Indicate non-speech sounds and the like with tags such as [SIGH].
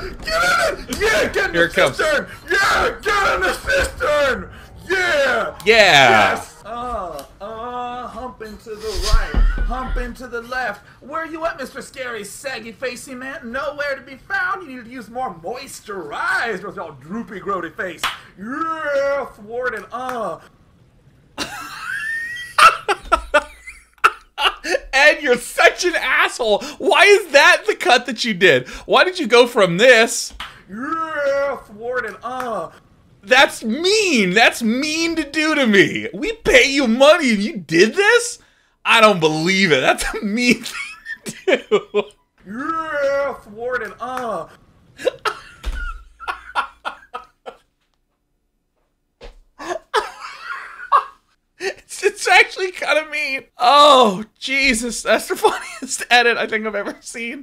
Get in it! Yeah! Get in Here the it comes. cistern! Yeah! Get in the cistern! Yeah! Yeah. Yes! Uh, uh, hump into the right, hump into the left. Where you at, Mr. Scary, saggy facey man? Nowhere to be found. You need to use more moisturize with your droopy, grody face. Yeah, thwarted, uh. You're such an asshole. Why is that the cut that you did? Why did you go from this? Yeah, thwarted, uh. That's mean. That's mean to do to me. We pay you money and you did this? I don't believe it. That's a mean [LAUGHS] thing to do. Yeah, thwarted, uh. It's, actually kind of mean. Oh, Jesus. That's the [LAUGHS] funniest edit I think I've ever seen.